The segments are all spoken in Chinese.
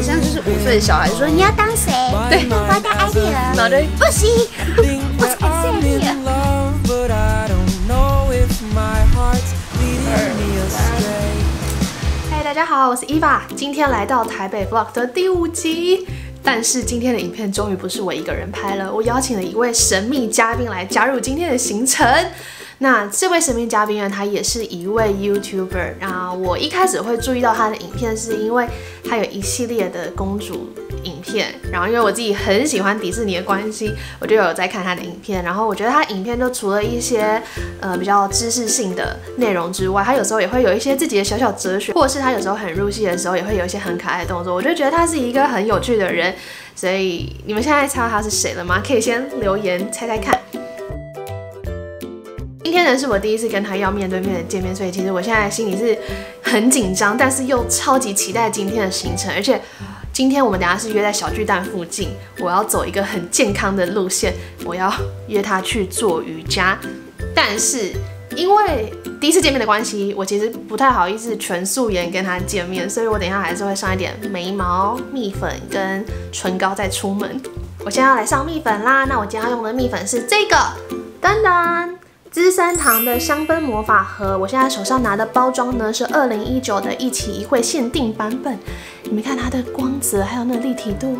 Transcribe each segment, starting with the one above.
好像就是五岁的小孩说你要当谁？对，我要当艾丽儿。然后就不行，我才是艾丽儿。嗨，大家好，我是 Eva，今天来到台北 Vlog 的第五集。但是今天的影片终于不是我一个人拍了，我邀请了一位神秘嘉宾来加入今天的行程。那这位神秘嘉宾呢，他也是一位 YouTuber 那。我一开始会注意到他的影片，是因为他有一系列的公主影片。然后因为我自己很喜欢迪士尼的关系，我就有在看他的影片。然后我觉得他影片就除了一些呃比较知识性的内容之外，他有时候也会有一些自己的小小哲学，或者是他有时候很入戏的时候，也会有一些很可爱的动作。我就觉得他是一个很有趣的人。所以你们现在猜到他是谁了吗？可以先留言猜猜看。今天呢是我第一次跟他要面对面的见面，所以其实我现在心里是很紧张，但是又超级期待今天的行程。而且今天我们等下是约在小巨蛋附近，我要走一个很健康的路线，我要约他去做瑜伽。但是因为第一次见面的关系，我其实不太好意思全素颜跟他见面，所以我等一下还是会上一点眉毛、蜜粉跟唇膏再出门。我现在要来上蜜粉啦，那我今天要用的蜜粉是这个，噔噔。资生堂的香氛魔法盒，我现在手上拿的包装呢是二零一九的一起一会限定版本。你们看它的光泽，还有那立体度，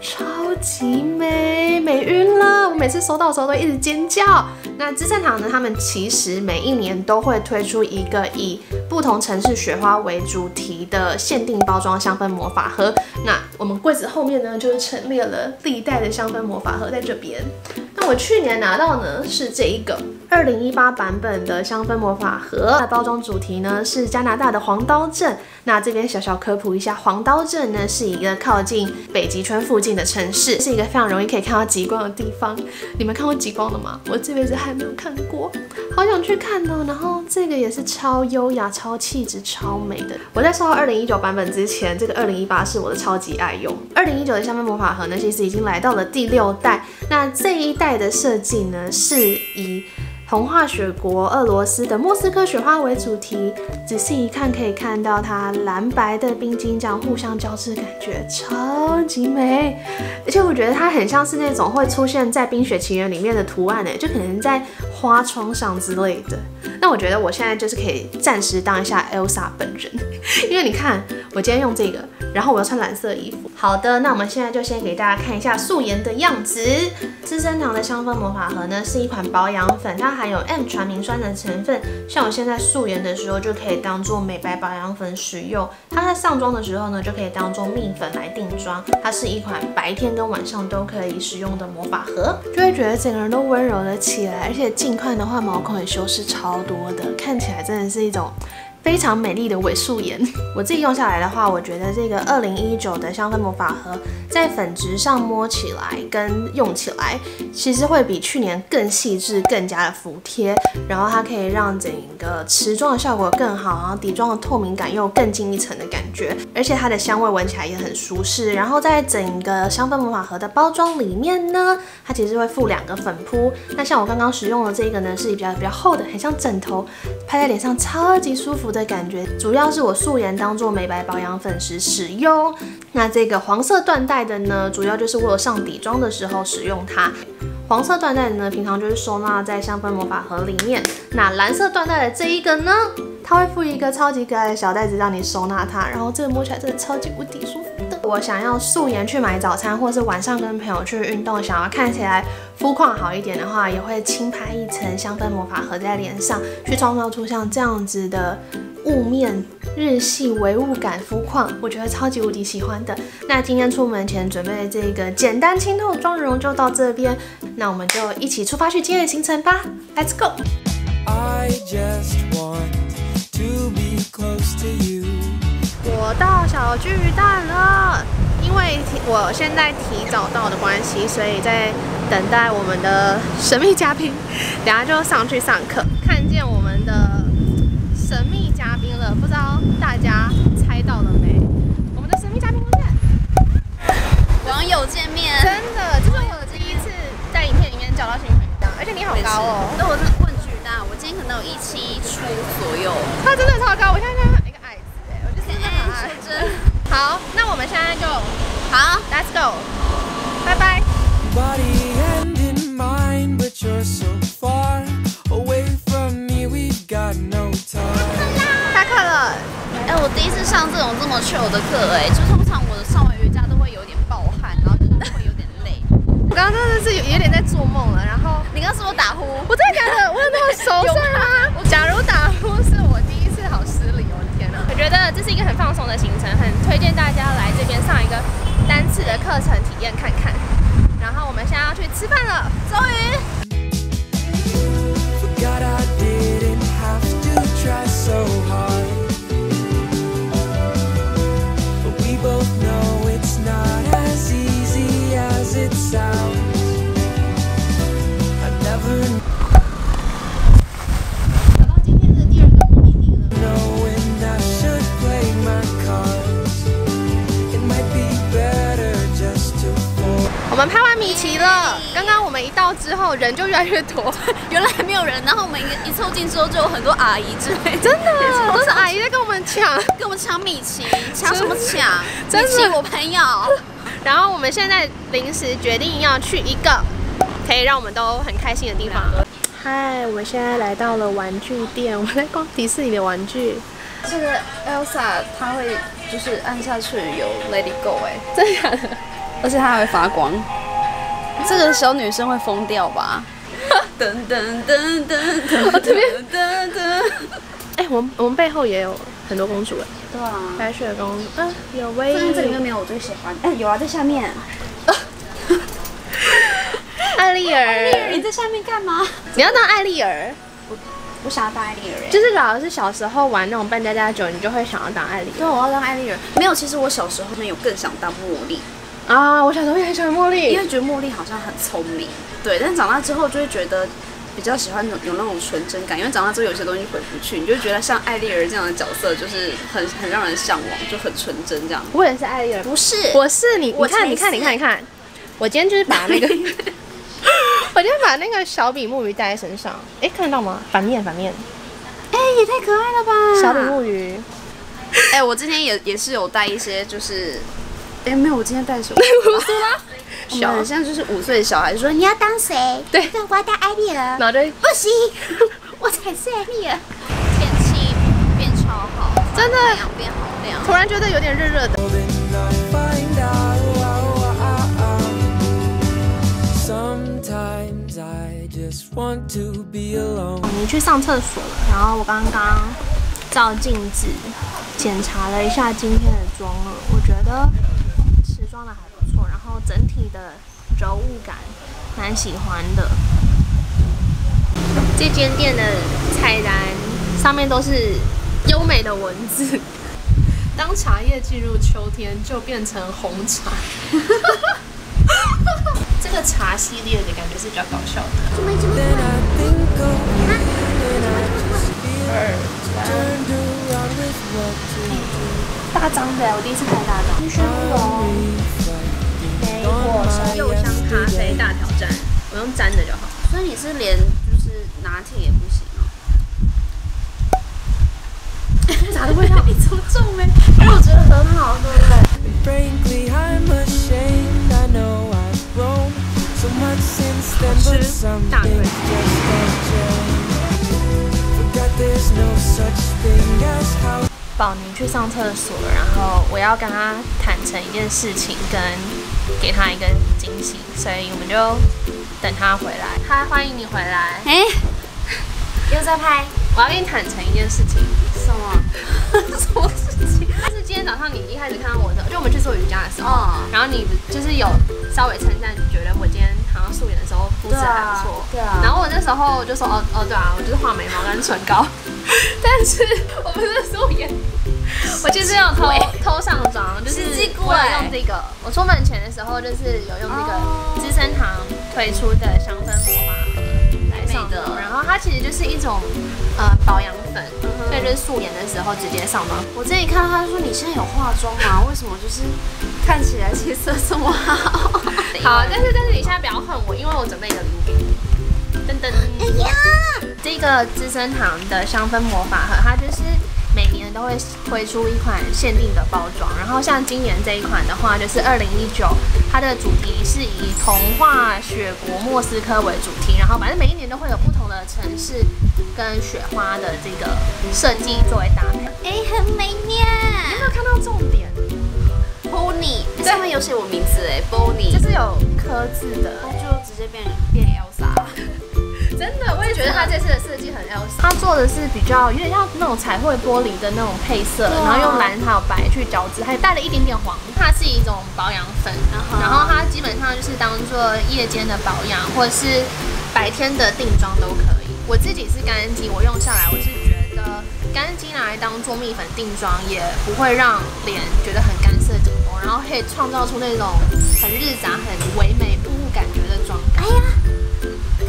超级美，美晕了！我每次收到的时候都一直尖叫。那资生堂呢，他们其实每一年都会推出一个以不同城市雪花为主题的限定包装香氛魔法盒。那我们柜子后面呢，就是陈列了历代的香氛魔法盒在这边。我去年拿到呢是这一个二零一八版本的香氛魔法盒，它包装主题呢是加拿大的黄刀镇。那这边小小科普一下，黄刀镇呢是一个靠近北极圈附近的城市，是一个非常容易可以看到极光的地方。你们看过极光了吗？我这辈子还没有看过，好想去看呢。然后这个也是超优雅、超气质、超美的。我在收到二零一九版本之前，这个二零一八是我的超级爱用。二零一九的香氛魔法盒呢，其实已经来到了第六代。那这一代的设计呢，是以童话雪国俄罗斯的莫斯科雪花为主题。仔细一看，可以看到它蓝白的冰晶这样互相交织，感觉超级美。而且我觉得它很像是那种会出现在《冰雪奇缘》里面的图案呢，就可能在花窗上之类的。那我觉得我现在就是可以暂时当一下 Elsa 本人，因为你看我今天用这个，然后我要穿蓝色衣服。好的，那我们现在就先给大家看一下素颜的样子。资生堂的香氛魔法盒呢，是一款保养粉，它含有 M 传明酸的成分。像我现在素颜的时候，就可以当做美白保养粉使用；它在上妆的时候呢，就可以当做蜜粉来定妆。它是一款白天跟晚上都可以使用的魔法盒，就会觉得整个人都温柔了起来，而且近看的话，毛孔也修饰超多的，看起来真的是一种。非常美丽的伪素颜，我自己用下来的话，我觉得这个二零一九的香氛魔法盒在粉质上摸起来跟用起来，其实会比去年更细致、更加的服帖。然后它可以让整个持妆的效果更好，然后底妆的透明感又更进一层的感觉。而且它的香味闻起来也很舒适。然后在整个香氛魔法盒的包装里面呢，它其实会附两个粉扑。那像我刚刚使用的这个呢，是比较比较厚的，很像枕头，拍在脸上超级舒服。的感觉主要是我素颜当做美白保养粉时使用。那这个黄色缎带的呢，主要就是为了上底妆的时候使用它。黄色缎带的呢，平常就是收纳在香氛魔法盒里面。那蓝色缎带的这一个呢，它会附一个超级可爱的小袋子让你收纳它。然后这个摸起来真的超级无敌舒服。我想要素颜去买早餐，或是晚上跟朋友去运动，想要看起来肤况好一点的话，也会轻拍一层香氛魔法盒在脸上，去创造出像这样子的。雾面日系唯物感肤况，我觉得超级无敌喜欢的。那今天出门前准备这个简单清透妆容就到这边，那我们就一起出发去今天的行程吧，Let's go！巨蛋了，因为我现在提早到的关系，所以在等待我们的神秘嘉宾，等下就上去上课，看见我们的。神秘嘉宾了，不知道大家猜到了没？我们的神秘嘉宾出现，网友见面，真的，这是我第一次在影片里面找到新朋友，而且你好高哦，那我是问巨大，我今天可能有一七出左右，他真的超高，我现在看一个矮子哎，我就是哎，说真，好，那我们现在就好，Let's go，拜拜。body and in mind, but you're so far away from me. We've got no time. 下课了，哎、我第一次上这种这么 chill 的课，哎，就通常我的上完瑜伽都会有点暴汗，然后就是会有点累。我刚刚真的是有有点在做梦了，然后你刚刚是不是打呼？我真的课程体验看后，人就越来越多，原来没有人，然后我们一一凑近之后，就有很多阿姨之类的，真的都是阿姨在跟我们抢。跟我们抢米奇，抢什么抢？真的米奇我朋友。然后我们现在临时决定要去一个可以让我们都很开心的地方。嗨，我们现在来到了玩具店，我们在逛迪士尼的玩具。这个 Elsa 它会就是按下去有 Let It Go 哎，真的假的？而且它还会发光。这个小女生会疯掉吧？噔噔噔噔噔，噔噔。哎、我们我们背后也有很多公主哎，对啊，白雪公主，嗯、有威但是这里面、没有我最喜欢。哎，有啊，在下面。艾丽儿。你在下面干嘛？你要当艾丽儿，我想要当艾丽儿哎。就是老是小时候玩那种扮家家酒，你就会想要当艾丽对，我要当艾丽儿。没有，其实我小时候呢有更想当茉莉，啊。我小时候也很喜欢茉莉，因为觉得茉莉好像很聪明。对，但长大之后就会觉得比较喜欢有有那种纯真感，因为长大之后有些东西回不去，你就觉得像艾丽儿这样的角色就是很很让人向往，就很纯真这样。我也是艾丽儿。不是，我是你，我你看，你看，你看，你看，我今天就是把那个，我今天把那个小比目鱼带在身上，哎，看得到吗？反面，反面，哎、也太可爱了吧！小比目鱼，哎、我今天也也是有带一些，就是，哎、没有，我今天带什么？乌苏拉，我小们，像就是五岁的小孩就说你要当谁？对我要当艾丽儿。然后就不行，我才是艾丽儿。天气变超好，真的阳变好亮。突然觉得有点热热的。Then I'll find out. Sometimes I just want to be alone. 你去上厕所了，然后我刚刚照镜子检查了一下今天的妆了，我觉得整体的柔雾感蛮喜欢的。这间店的菜单上面都是优美的文字。当茶叶进入秋天，就变成红茶。这个茶系列的感觉是比较搞笑的。大张的，我第一次看大张。我是右香咖啡大挑战，我用粘的就好。所以你是连就是拿铁也不行哦？啥的味道？你怎么皱眉？哎，我觉得很好，对不对？大。宝宁去上厕所，然后我要跟他坦诚一件事情，跟。给他一个惊喜，所以我们就等他回来。嗨，欢迎你回来。哎、又在拍我要跟你坦诚一件事情，什么？什么事情？就是今天早上你一开始看到我的，就我们去做瑜伽的时候，哦然后你就是有稍微称赞，觉得我今天好像素颜的时候肤质还不错。对啊对啊然后我那时候就说，哦哦，对啊，我就是画眉毛跟唇膏，但是我不是素颜。我就是有偷偷上妆，就是我有用这个。我出门前的时候，就是有用这个哦资生堂推出的香氛魔法盒来上的妆，然后它其实就是一种呃保养粉，所以就是素颜的时候直接上妆。我之前看到他说你现在有化妆吗？为什么就是看起来气色这么好？好，但是但是你现在不要恨我，因为我准备一个礼物给你。噔噔，哎呀，这个资生堂的香氛魔法盒，它就是每年都会推出一款限定的包装。然后像今年这一款的话，就是二零一九，它的主题是以童话雪国莫斯科为主题，然后反正每一年都会有不同的城市跟雪花的这个设计作为搭配。哎，很美有没有看到重点？，Bonnie 上面有写我名字哎，Bonnie，就是有刻字的。就直接变真的，我也觉得它这次的设计很 Elsa。它做的是比较有点像那种彩绘玻璃的那种配色，然后用蓝还有白去交织，还带了一点点黄。它是一种保养粉，然后它基本上就是当做夜间的保养，或者是白天的定妆都可以。我自己是干肌，我用下来我是觉得干肌拿来当做蜜粉定妆，也不会让脸觉得很干涩紧绷，然后可以创造出那种很日杂、很唯美、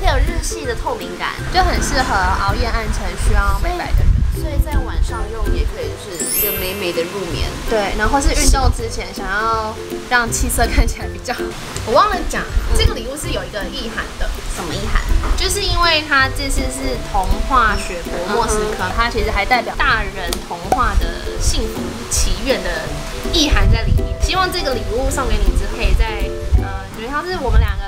有日系的透明感，就很适合熬夜暗沉需要美白的人。所以在晚上用也可以，就是一个美美的入眠。对，然后是运动之前想要让气色看起来比较好。我忘了讲，这个礼物是有一个意涵的，什么意涵？就是因为它这次是童话雪国莫斯科，它其实还代表大人童话的幸福祈愿的意涵在里面。希望这个礼物送给你之后，可以在呃，觉得像是我们两个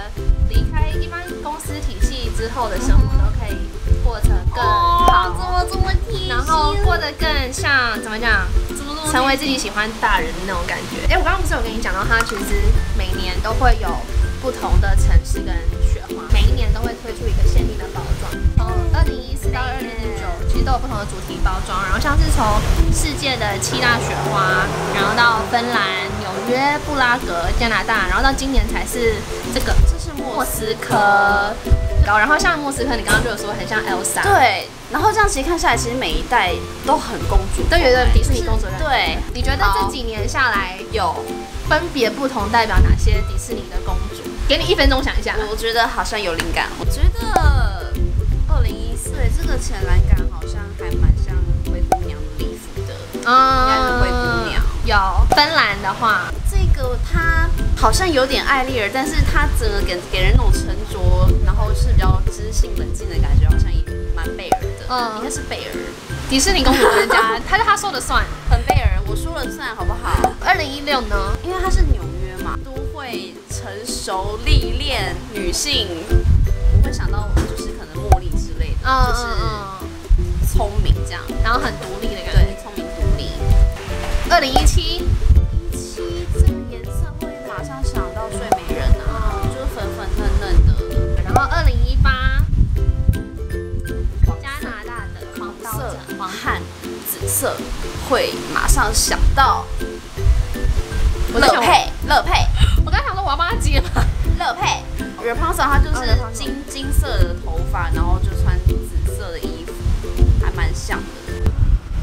离开一般公司体系之后的生活，都可以过成更好。怎么这么贴心？然后过得更像怎么讲，成为自己喜欢大人的那种感觉。哎，我刚刚不是有跟你讲到，它其实每年都会有不同的城市跟雪花，每一年都会推出一个限定的包装。从二零一四到二零一九，其实都有不同的主题包装。然后像是从世界的七大雪花，然后到芬兰、纽约、布拉格、加拿大，然后到今年才是这个，这是莫斯科。然后，然后像莫斯科，你刚刚就有说很像 Elsa，对，然后这样其实看下来，其实每一代都很公主，都有一个迪士尼公主的。对，你觉得这几年下来，有，分别不同代表哪些迪士尼的公主？给你一分钟想一下。我觉得好像有灵感。我觉得二零一四这个浅蓝感好像还蛮像灰姑娘的礼服的。嗯该是灰姑娘有芬兰的话，这个它好像有点艾丽儿，但是她整个给给人那种沉着，然后是比较知性冷静的感觉，好像也蛮贝尔的。嗯应该是贝尔，迪士尼公主人家，他是他说的算。很贝尔，我说了算好不好？二零一六呢？因为她是纽约嘛，都会成熟历练女性，我会想到就是可能茉莉之类的，嗯就是嗯聪明这样，嗯，然后很独立的感觉。对，聪明独立。二零一七，会马上想到乐佩，乐佩，我刚才想说我要帮他接嘛。乐佩。Rapunzel 她就是金金色的头发，然后就穿紫色的衣服，还蛮像的。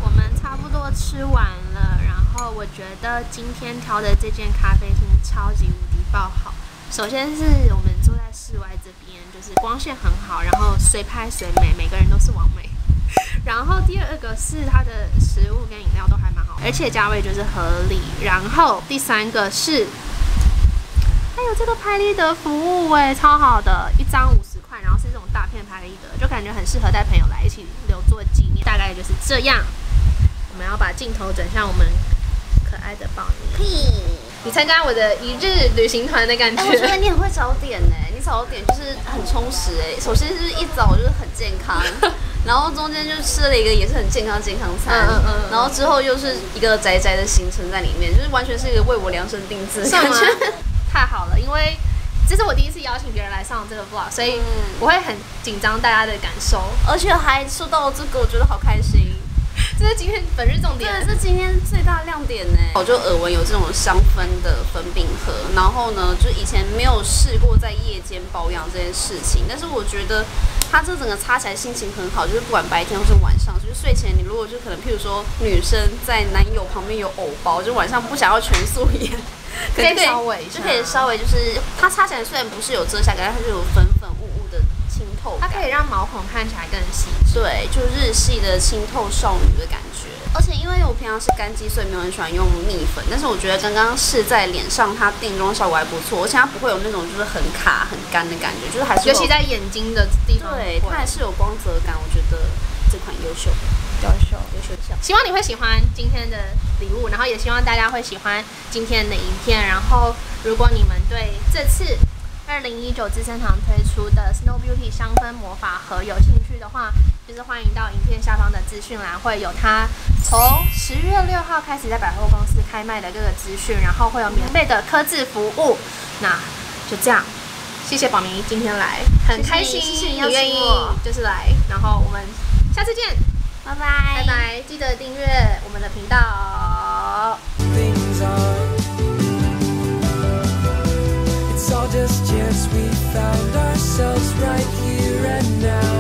我们差不多吃完了，然后我觉得今天挑的这间咖啡厅超级无敌爆好。首先是我们坐在室外这边，就是光线很好，然后随拍随美，每个人都是完美。然后第二个是它的食物跟饮料都还蛮好，而且价位就是合理。然后第三个是还有这个拍立得服务哎，超好的，一张五十块，然后是这种大片拍立得，就感觉很适合带朋友来一起留作纪念。大概就是这样。我们要把镜头转向我们可爱的宝妮。你参加我的一日旅行团的感觉、我觉得。你很会找点呢、你早点就是很充实哎、首先是一早就是很健康，然后中间就吃了一个也是很健康健康餐，嗯嗯嗯嗯然后之后又是一个宅宅的行程在里面，就是完全是一个为我量身定制的算吗感觉。太好了，因为这是我第一次邀请别人来上这个 vlog，所以嗯我会很紧张大家的感受。而且还收到了这个，我觉得好开心。这是今天本日重点真。的是今天最大亮点呢！我就耳闻有这种香氛的粉饼盒，然后呢，就以前没有试过在夜间保养这件事情，但是我觉得它这整个擦起来心情很好，就是不管白天或是晚上，就是睡前你如果就可能譬如说女生在男友旁边有偶包，就晚上不想要全素颜，可以稍微就可以稍微就是它擦起来虽然不是有遮瑕感，但它就有粉粉雾雾的清透，它可以让毛孔看起来更细。对，就日系的清透少女的感觉。而且因为我平常是干肌，所以没有很喜欢用蜜粉，但是我觉得刚刚试在脸上，它定妆效果还不错，而且它不会有那种就是很卡很干的感觉，就是还是尤其在眼睛的地方，对它还是有光泽感，我觉得这款优秀。优秀。优秀项。希望你会喜欢今天的礼物，然后也希望大家会喜欢今天的影片。然后，如果你们对这次二零一九资生堂推出的 Snow Beauty 香氛魔法盒有兴趣的话，就是欢迎到影片下方的资讯栏，会有他从十月六号开始在百货公司开卖的各个资讯，然后会有免费的科技服务。那就这样，谢谢宝明今天来，很开心，谢谢你愿意就是来，然后我们下次见，拜拜，拜拜，记得订阅我们的频道。Just yes, we found ourselves right here and now